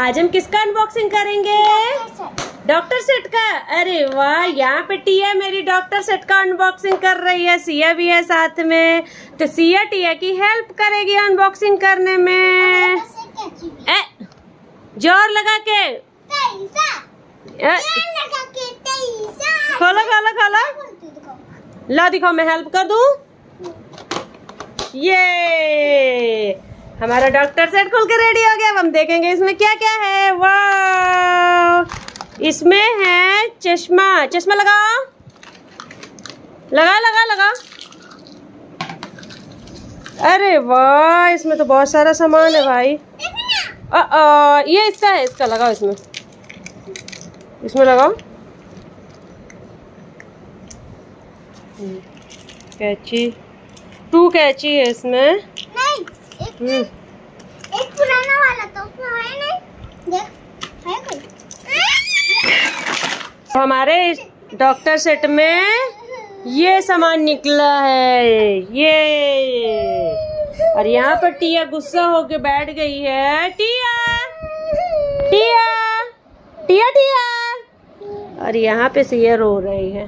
आज हम किसका अनबॉक्सिंग करेंगे? डॉक्टर सेट का। अरे वाह यहाँ पे टिया मेरी डॉक्टर सेट का अनबॉक्सिंग कर रही है। सिया भी है साथ में। तो सिया टिया की हेल्प करेगी अनबॉक्सिंग करने में। ए, ज़ोर लगा के। खोलो खोलो खोलो। ला दिखाओ मैं हेल्प कर दू? ये। हमारा डॉक्टर सेट खुल के रेडी हो गया। अब हम देखेंगे इसमें क्या क्या है। वाह इसमें है चश्मा। चश्मा लगाओ। लगा लगा लगा। अरे वाह इसमें तो बहुत सारा सामान है भाई। आ, आ, ये इसका है। इसका लगाओ इसमें। इसमें लगाओ। कैची। टू कैची है इसमें। एक पुराना वाला उसमें है नहीं देख है कोई हमारे डॉक्टर सेट में ये सामान निकला है। ये। और यहाँ पर टिया गुस्सा होके बैठ गई है। टिया। टिया। टिया टिया। और यहाँ पे सिया रो रही है।